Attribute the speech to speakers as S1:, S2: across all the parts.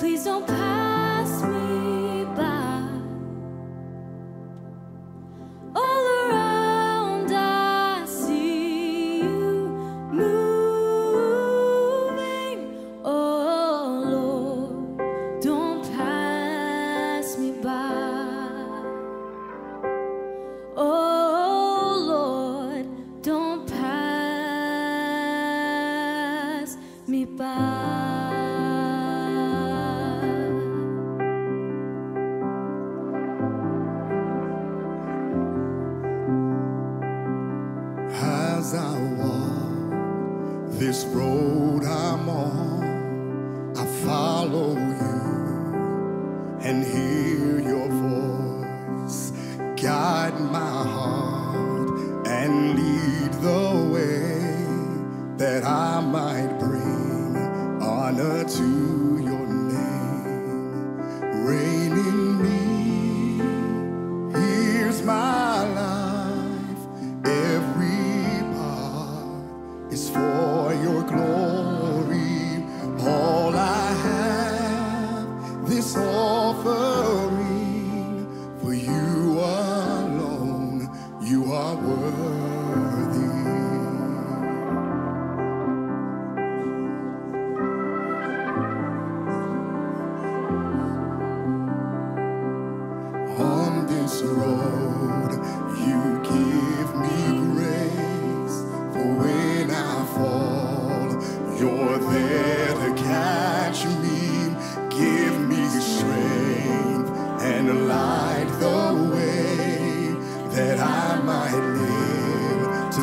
S1: Please don't pass.
S2: as I walk this road I'm on, I follow you and hear your voice. Guide my heart and lead the way that I might bring honor to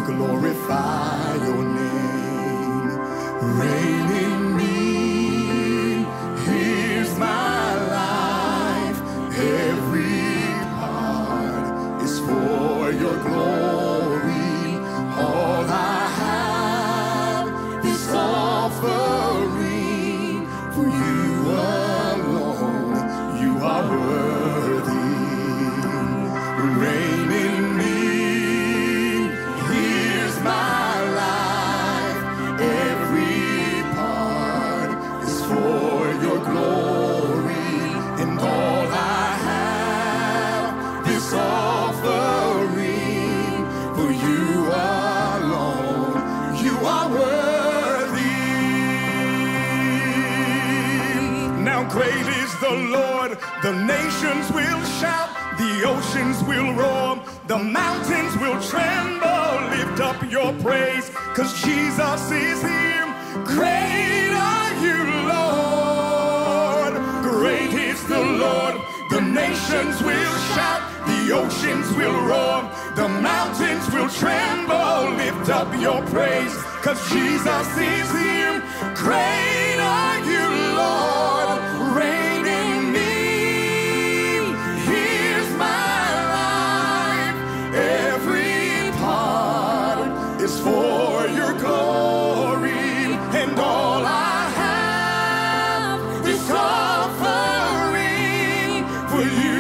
S2: glorify your name. great is the Lord. The nations will shout, the oceans will roar, the mountains will tremble. Lift up your praise, cause Jesus is here. Greater. oceans will shout, the oceans will roar, the mountains will tremble. Lift up your praise, cause Jesus is here. Great are you, Lord, reign in me. Here's my life, every part is for your glory, and all I have is offering for you.